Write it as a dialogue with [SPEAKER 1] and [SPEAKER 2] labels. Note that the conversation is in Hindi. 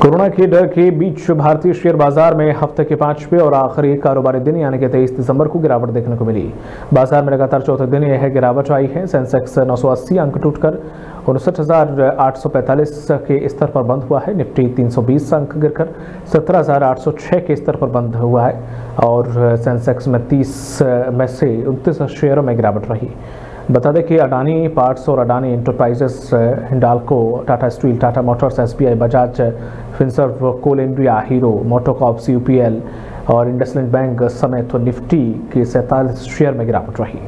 [SPEAKER 1] कोरोना के डर के बीच भारतीय शेयर बाज़ार में हफ़्ते के पाँचवें और आखिरी कारोबारी दिन, यानी कि तेईस दिसंबर को गिरावट देखने को मिली। बाज़ार में लगातार चौथे दिन यह गिरावट आई है। सेंसेक्स 980 अंक टूटकर उनसठ के स्तर पर बंद हुआ है। निफ्टी 320 अंक गिरकर सत्रह हज़ार आठ सौ छः के स्तर पर बंद हुआ है और सेंसेक्स में 30 में से उनतीस शेयरों में गिरावट रही। बता दें कि अडानी पार्ट्स और Adani Enterprises Hindalco, Tata Steel, Tata Motors, SBI, Bajaj Finserv Coal India Hero MotoCorp UPL और इंडसलैंड बैंक समेत निफ्टी के सैंतालीस शेयर में गिरावट रही।